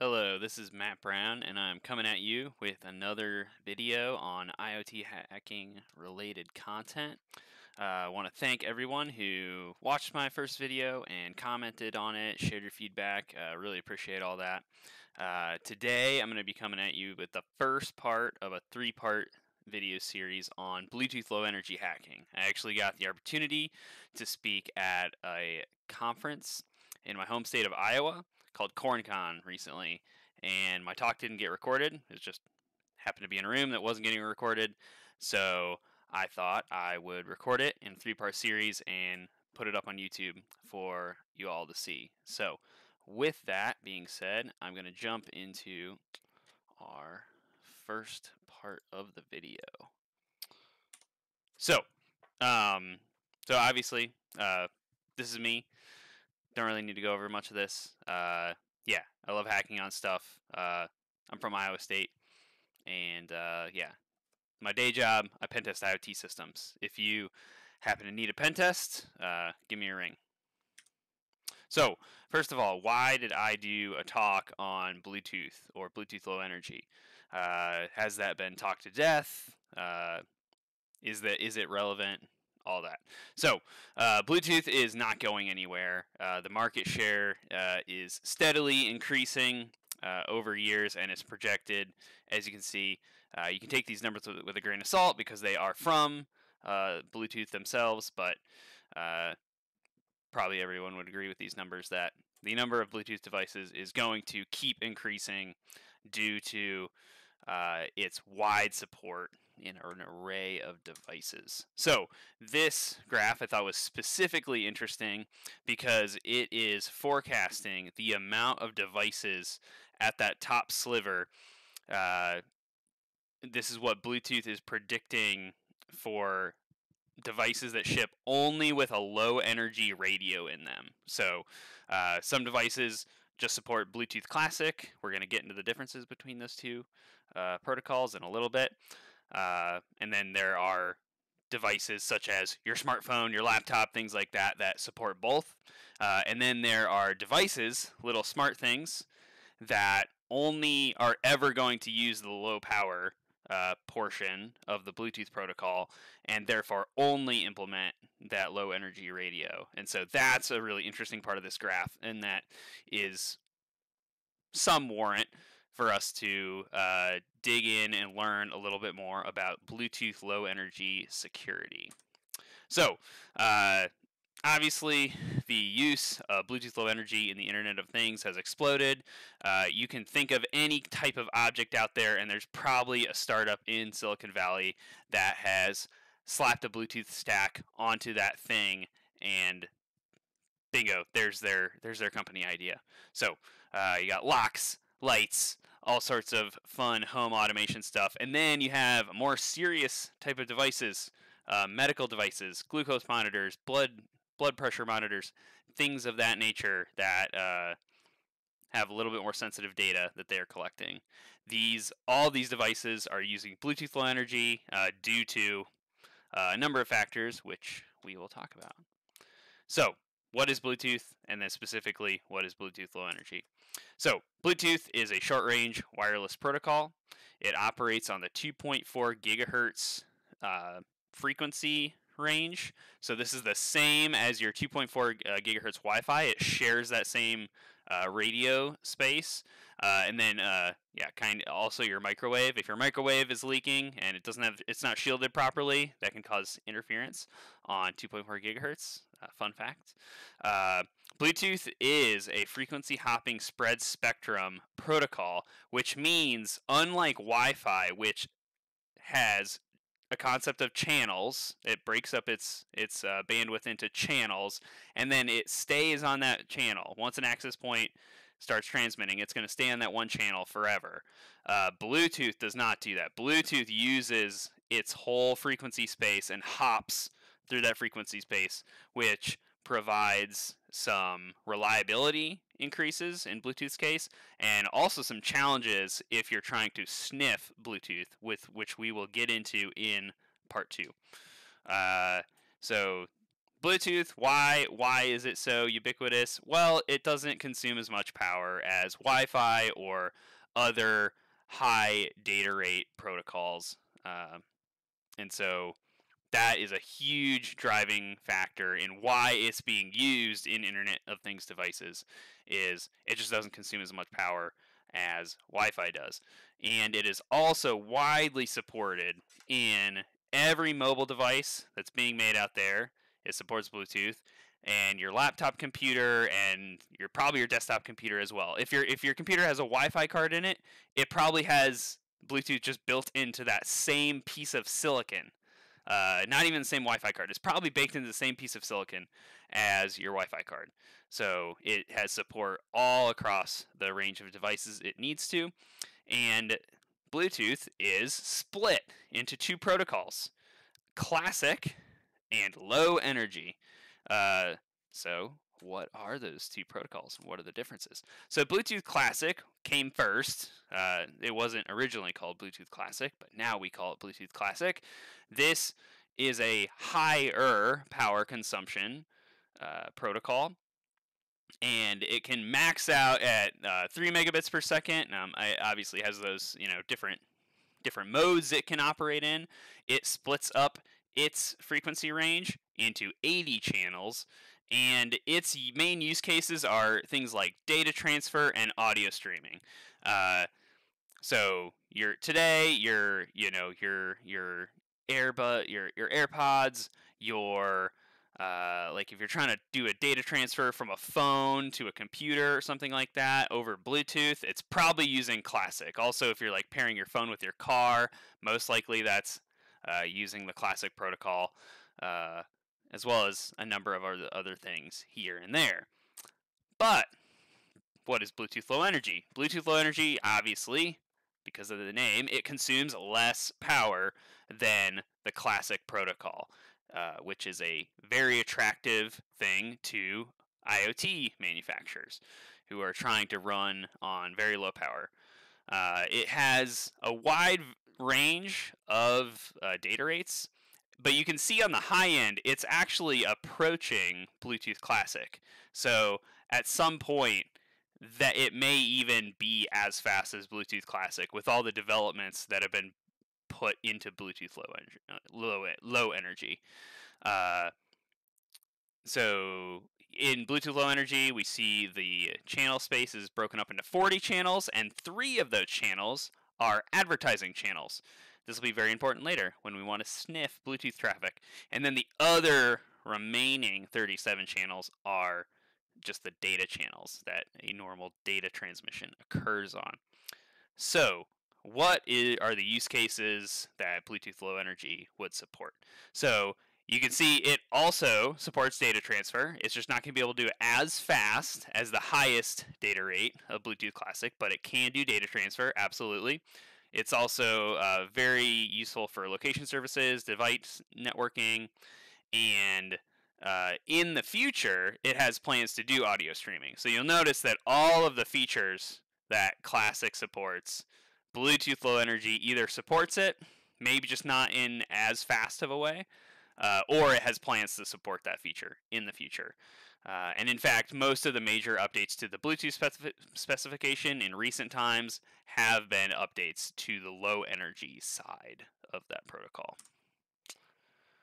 Hello, this is Matt Brown, and I'm coming at you with another video on IoT hacking related content. Uh, I want to thank everyone who watched my first video and commented on it, shared your feedback. Uh, really appreciate all that. Uh, today, I'm going to be coming at you with the first part of a three part video series on Bluetooth low energy hacking. I actually got the opportunity to speak at a conference in my home state of Iowa called CornCon recently, and my talk didn't get recorded. It just happened to be in a room that wasn't getting recorded, so I thought I would record it in a three-part series and put it up on YouTube for you all to see. So, with that being said, I'm going to jump into our first part of the video. So, um, so obviously, uh, this is me. Don't really need to go over much of this. Uh, yeah, I love hacking on stuff. Uh, I'm from Iowa State, and uh, yeah, my day job, I pen test IoT systems. If you happen to need a pen test, uh, give me a ring. So, first of all, why did I do a talk on Bluetooth or Bluetooth Low Energy? Uh, has that been talked to death? Uh, is that is it relevant? All that. So, uh, Bluetooth is not going anywhere. Uh, the market share uh, is steadily increasing uh, over years and it's projected, as you can see. Uh, you can take these numbers with, with, a grain of salt because they are from uh, Bluetooth themselves, but probably everyone would agree with these numbers that the number of Bluetooth devices is going to keep increasing due to its wide support in an array of devices. So this graph I thought was specifically interesting because it is forecasting the amount of devices at that top sliver. Uh, this is what Bluetooth is predicting for devices that ship only with a low energy radio in them. So uh, some devices just support Bluetooth Classic. We're going to get into the differences between those two uh, protocols in a little bit. Uh, and then there are devices such as your smartphone, your laptop, things like that that support both. Uh, and then there are devices, little smart things, that only are ever going to use the low power uh, portion of the Bluetooth protocol and therefore only implement that low energy radio. And so that's a really interesting part of this graph, and that is some warrant for us to uh, dig in and learn a little bit more about Bluetooth low energy security. So, uh, obviously, the use of Bluetooth low energy in the Internet of Things has exploded. Uh, you can think of any type of object out there, and there's probably a startup in Silicon Valley that has slapped a Bluetooth stack onto that thing, and bingo, there's their there's their company idea. So uh, you got locks, lights, all sorts of fun home automation stuff. And then you have more serious type of devices, uh, medical devices, glucose monitors, blood blood pressure monitors, things of that nature that uh, have a little bit more sensitive data that they are collecting. These all these devices are using Bluetooth Low Energy uh, due to uh, a number of factors, which we will talk about. So, what is Bluetooth, and then specifically, what is Bluetooth Low Energy? So, Bluetooth is a short range wireless protocol. It operates on the 2.4 gigahertz uh, frequency range. So, this is the same as your 2.4 uh, gigahertz Wi Fi. It shares that same uh, radio space. Uh, and then, uh, yeah, kind of also your microwave. If your microwave is leaking and it doesn't have, it's not shielded properly, that can cause interference on 2.4 gigahertz. Uh, fun fact. Uh, Bluetooth is a frequency hopping spread spectrum protocol, which means, unlike Wi Fi, which has a concept of channels, it breaks up its its uh, bandwidth into channels, and then it stays on that channel. Once an access point starts transmitting, it's going to stay on that one channel forever. Uh, Bluetooth does not do that. Bluetooth uses its whole frequency space and hops through that frequency space, which provides some reliability increases in Bluetooth's case, and also some challenges if you're trying to sniff Bluetooth, with which we will get into in part two. Uh, so Bluetooth, why why is it so ubiquitous? Well, it doesn't consume as much power as Wi-Fi or other high data rate protocols, uh, and so that is a huge driving factor in why it's being used in Internet of Things devices. Is it just doesn't consume as much power as Wi-Fi does, and it is also widely supported in every mobile device that's being made out there. It supports Bluetooth, and your laptop computer and your probably your desktop computer as well. If your if your computer has a Wi-Fi card in it, it probably has Bluetooth just built into that same piece of silicon. Uh, not even the same Wi-Fi card. It's probably baked into the same piece of silicon as your Wi-Fi card. So it has support all across the range of devices it needs to. And Bluetooth is split into two protocols, classic and low energy. Uh, so what are those two protocols? What are the differences? So Bluetooth Classic came first. Uh, it wasn't originally called Bluetooth Classic, but now we call it Bluetooth Classic. This is a higher power consumption uh, protocol, and it can max out at uh, three megabits per second. Um, it obviously has those you know different different modes it can operate in. It splits up its frequency range into 80 channels and its main use cases are things like data transfer and audio streaming. Uh, so your today, your you know your your Airbud, your your AirPods, your uh, like if you're trying to do a data transfer from a phone to a computer or something like that over Bluetooth, it's probably using Classic. Also, if you're like pairing your phone with your car, most likely that's using the Classic protocol. Uh, as well as a number of other things here and there. But what is Bluetooth Low Energy? Bluetooth Low Energy, obviously, because of the name, it consumes less power than the classic protocol, uh, which is a very attractive thing to IoT manufacturers who are trying to run on very low power. Uh, it has a wide range of uh, data rates but you can see on the high end, it's actually approaching Bluetooth Classic. So at some point, that it may even be as fast as Bluetooth Classic with all the developments that have been put into Bluetooth low energy. Uh, low, low energy. Uh, so in Bluetooth Low Energy, we see the channel space is broken up into 40 channels, and three of those channels are advertising channels. This will be very important later when we want to sniff Bluetooth traffic. And then the other remaining 37 channels are just the data channels that a normal data transmission occurs on. So, what is, are the use cases that Bluetooth Low Energy would support? So, you can see it also supports data transfer. It's just not going to be able to do it as fast as the highest data rate of Bluetooth Classic, but it can do data transfer, absolutely. It's also uh, very useful for location services, device networking, and uh, in the future, it has plans to do audio streaming. So you'll notice that all of the features that Classic supports, Bluetooth Low Energy either supports it, maybe just not in as fast of a way, uh, or it has plans to support that feature in the future. Uh, and in fact, most of the major updates to the Bluetooth specif specification in recent times have been updates to the low energy side of that protocol.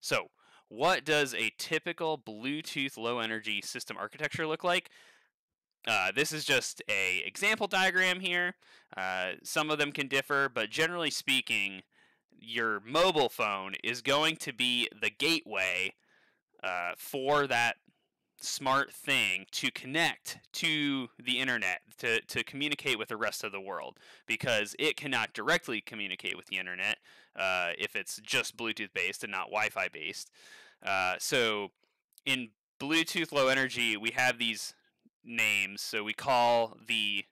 So, what does a typical Bluetooth low energy system architecture look like? Uh, this is just a example diagram here. Uh, some of them can differ, but generally speaking, your mobile phone is going to be the gateway uh, for that smart thing to connect to the internet to, to communicate with the rest of the world. Because it cannot directly communicate with the internet uh, if it's just bluetooth based and not wi-fi based uh, so in bluetooth low energy we have these names. So we call the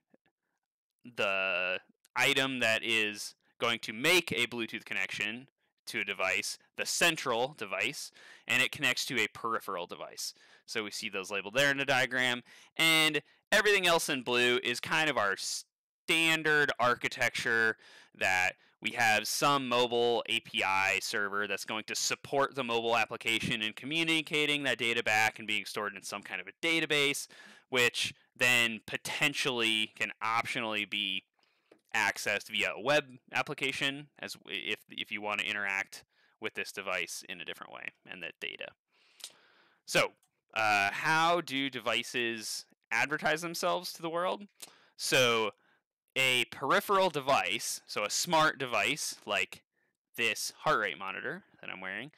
the item that is going to make a bluetooth connection to a device the central device and it connects to a peripheral device so we see those labeled there in the diagram. And everything else in blue is kind of our standard architecture that we have some mobile API server that's going to support the mobile application and communicating that data back and being stored in some kind of a database, which then potentially can optionally be accessed via a web application as if if you want to interact with this device in a different way and that data. So, uh, how do devices advertise themselves to the world? So, a peripheral device, so a smart device like this heart rate monitor that I'm wearing,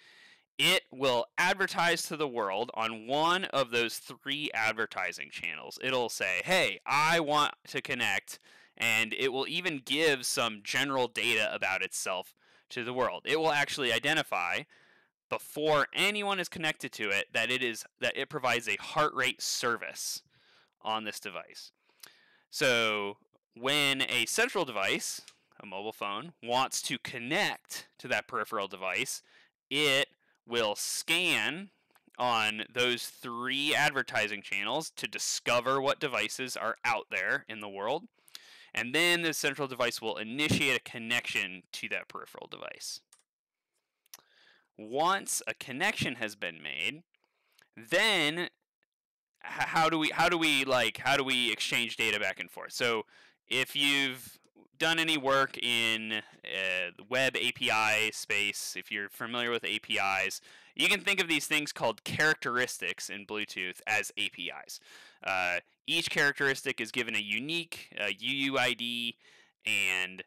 it will advertise to the world on one of those three advertising channels. It'll say, hey, I want to connect, and it will even give some general data about itself to the world. It will actually identify before anyone is connected to it that it is that it provides a heart rate service on this device. So when a central device, a mobile phone, wants to connect to that peripheral device, it will scan on those three advertising channels to discover what devices are out there in the world. And then the central device will initiate a connection to that peripheral device. Once a connection has been made, then how do we how do we like how do we exchange data back and forth? So if you've done any work in uh, web API space, if you're familiar with APIs, you can think of these things called characteristics in Bluetooth as APIs. Uh, each characteristic is given a unique uh, UUID, and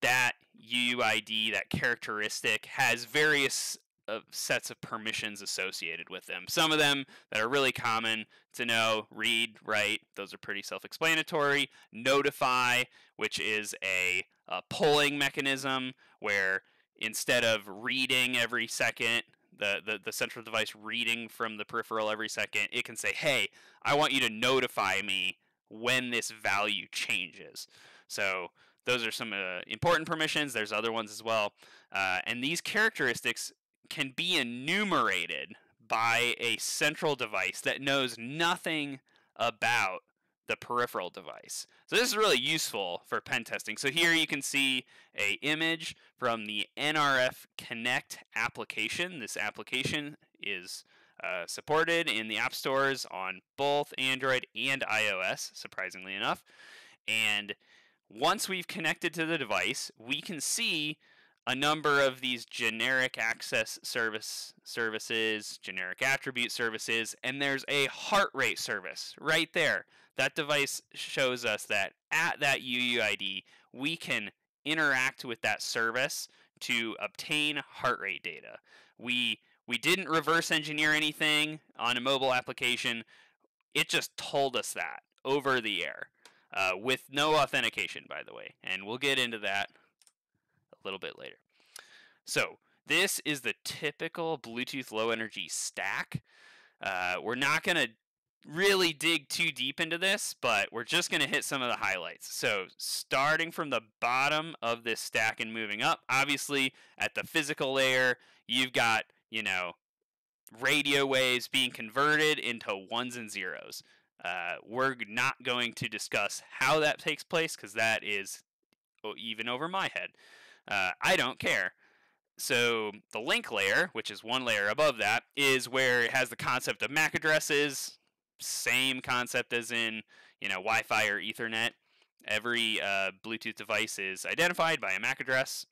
that UUID, that characteristic, has various of sets of permissions associated with them. Some of them that are really common to know, read, write, those are pretty self-explanatory. Notify, which is a, a polling mechanism where instead of reading every second, the, the, central device reading from the peripheral every second, it can say, hey, I want you to notify me when this value changes. So those are some uh, important permissions. There's other ones as well. Uh, and these characteristics can be enumerated by a central device that knows nothing about the peripheral device. So this is really useful for pen testing. So here you can see a image from the NRF Connect application. This application is uh, supported in the app stores on both Android and iOS, surprisingly enough. And once we've connected to the device, we can see a number of these generic access service services, generic attribute services, and there's a heart rate service right there. That device shows us that at that UUID, we can interact with that service to obtain heart rate data. We we didn't reverse engineer anything on a mobile application. It just told us that over the air uh, with no authentication, by the way. And we'll get into that a little bit later. So this is the typical Bluetooth low energy stack. Uh, we're not going to really dig too deep into this, but we're just going to hit some of the highlights. So starting from the bottom of this stack and moving up, obviously at the physical layer, you've got, you know, radio waves being converted into ones and zeros. Uh, we're not going to discuss how that takes place because that is even over my head. Uh, I don't care. So the link layer, which is one layer above that, is where it has the concept of MAC addresses. Same concept as in you know Wi-Fi or Ethernet. Every uh, Bluetooth device is identified by a MAC address.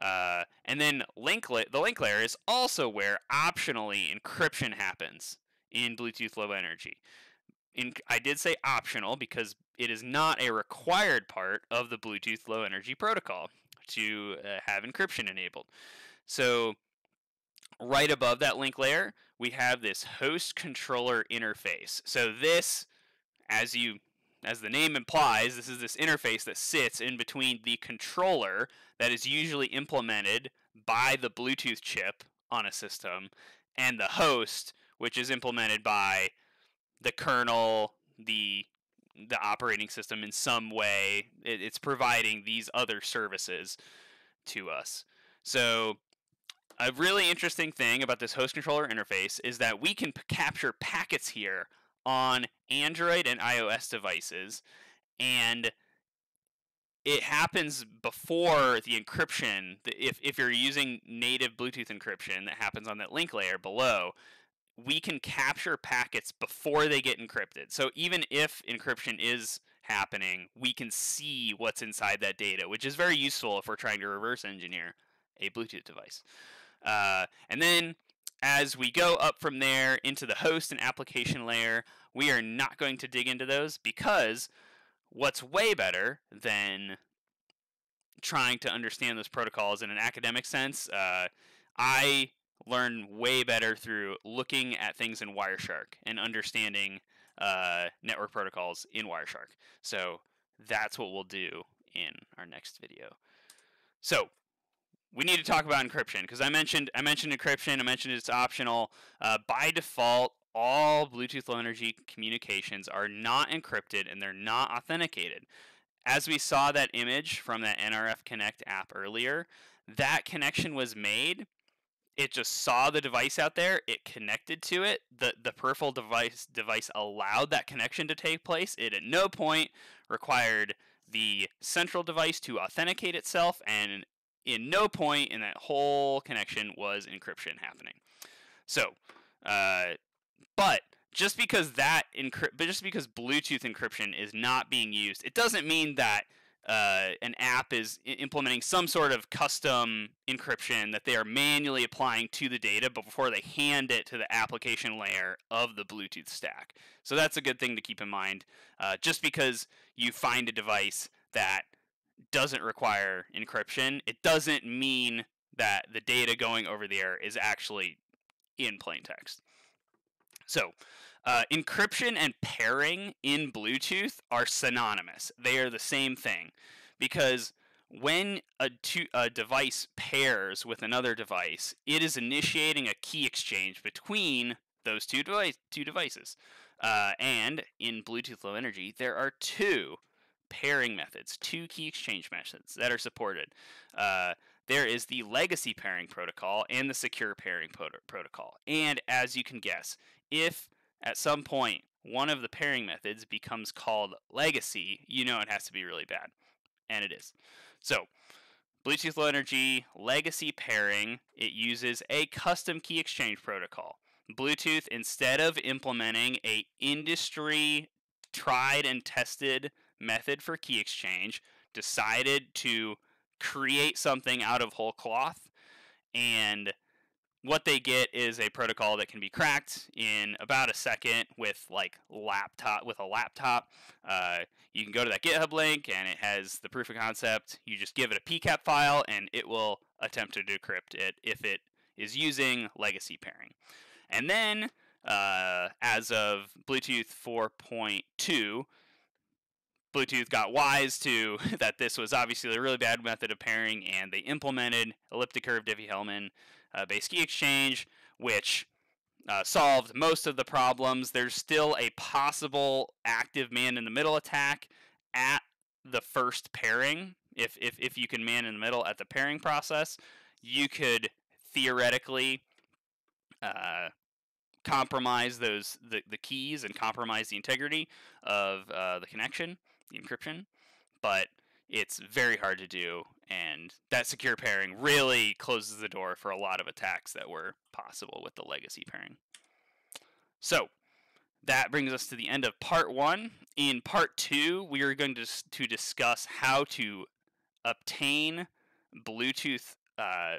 Uh, and then link the link layer is also where optionally encryption happens in Bluetooth Low Energy. In, I did say optional because it is not a required part of the Bluetooth Low Energy protocol to uh, have encryption enabled. So right above that link layer, we have this host controller interface. So this, as you as the name implies, this is this interface that sits in between the controller that is usually implemented by the Bluetooth chip on a system and the host, which is implemented by the kernel, the the operating system in some way. It, it's providing these other services to us. So a really interesting thing about this host controller interface is that we can p- capture packets here on Android and iOS devices and it happens before the encryption. If, if you're using native Bluetooth encryption that happens on that link layer below, we can capture packets before they get encrypted. So even if encryption is happening, we can see what's inside that data, which is very useful if we're trying to reverse engineer a Bluetooth device. Uh, and then as we go up from there into the host and application layer, we are not going to dig into those because what's way better than trying to understand those protocols in an academic sense, uh, I learn way better through looking at things in Wireshark and understanding uh, network protocols in Wireshark. So that's what we'll do in our next video. So we need to talk about encryption because I mentioned I mentioned encryption. I mentioned it's optional. Uh, by default, all Bluetooth Low Energy communications are not encrypted and they're not authenticated. As we saw that image from that NRF Connect app earlier, that connection was made it just saw the device out there it connected to it the the peripheral device device allowed that connection to take place it at no point required the central device to authenticate itself and in no point in that whole connection was encryption happening so uh, but just because that encrypt but just because bluetooth encryption is not being used it doesn't mean that uh, an app is implementing some sort of custom encryption that they are manually applying to the data before they hand it to the application layer of the Bluetooth stack. So that's a good thing to keep in mind. Uh, just because you find a device that doesn't require encryption, it doesn't mean that the data going over the air is actually in plain text. So, uh, encryption and pairing in Bluetooth are synonymous. They are the same thing because when a, a device pairs with another device, it is initiating a key exchange between those two, two devices. Uh, and in Bluetooth Low Energy, there are two pairing methods, two key exchange methods that are supported. Uh, there is the legacy pairing protocol and the secure pairing protocol. And as you can guess, if at some point one of the pairing methods becomes called legacy, you know it has to be really bad. And it is. So, Bluetooth Low Energy legacy pairing, it uses a custom key exchange protocol. Bluetooth, instead of implementing a industry tried and tested method for key exchange, decided to create something out of whole cloth and what they get is a protocol that can be cracked in about a second with like laptop with a laptop. Uh, you can go to that GitHub link and it has the proof of concept. You just give it a PCAP file and it will attempt to decrypt it if it is using legacy pairing. And then, uh, as of Bluetooth 4.2, Bluetooth got wise to that this was obviously a really bad method of pairing, and they implemented elliptic curve Diffie-Hellman uh, base key exchange, which uh, solved most of the problems. There's still a possible active man in the middle attack at the first pairing. If, if, if you can man in the middle at the pairing process, you could theoretically uh, compromise those the, the keys and compromise the integrity of uh, the connection, the encryption. But it's very hard to do and that secure pairing really closes the door for a lot of attacks that were possible with the legacy pairing. So that brings us to the end of part one. In part two, we are going to, to discuss how to obtain Bluetooth uh,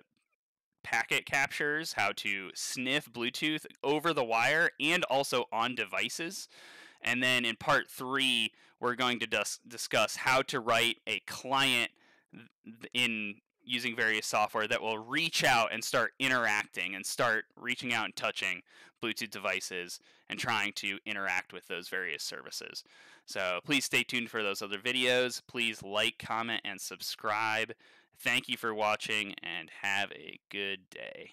packet captures, how to sniff Bluetooth over the wire and also on devices. And then in part three, we're going to dis- discuss how to write a client in using various software that will reach out and start interacting and start reaching out and touching Bluetooth devices and trying to interact with those various services. So please stay tuned for those other videos. Please like, comment, and subscribe. Thank you for watching and have a good day.